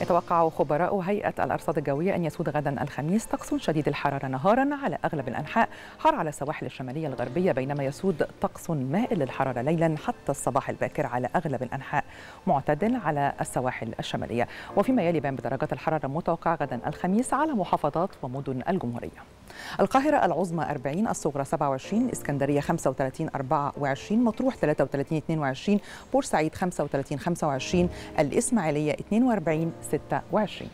يتوقع خبراء هيئة الأرصاد الجوية أن يسود غدا الخميس طقس شديد الحرارة نهارا على أغلب الأنحاء حار على السواحل الشمالية الغربية بينما يسود طقس مائل للحرارة ليلا حتى الصباح الباكر على أغلب الأنحاء معتدل على السواحل الشمالية. وفيما يلي بيان بدرجات الحرارة المتوقعة غدا الخميس على محافظات ومدن الجمهورية. القاهرة العظمى 40 الصغرى 27 اسكندرية 35 24 مطروح 33 22 بورسعيد 35 25 الإسماعيلية 42 26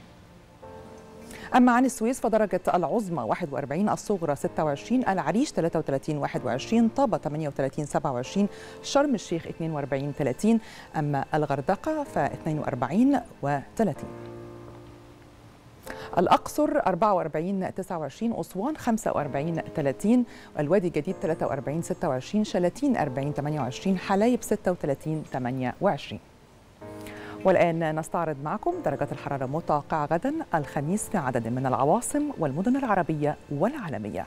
أما عن السويس فدرجة العظمى 41 الصغرى 26 العريش 33 21 طابة 38 27 شرم الشيخ 42 30 أما الغردقة ف 42 و30 الأقصر 44 29 أسوان 45 30 الوادي الجديد 43 26 شلاتين 40 28 حلايب 36 28 والآن نستعرض معكم درجات الحرارة المتوقعة غدا الخميس في عدد من العواصم والمدن العربية والعالمية.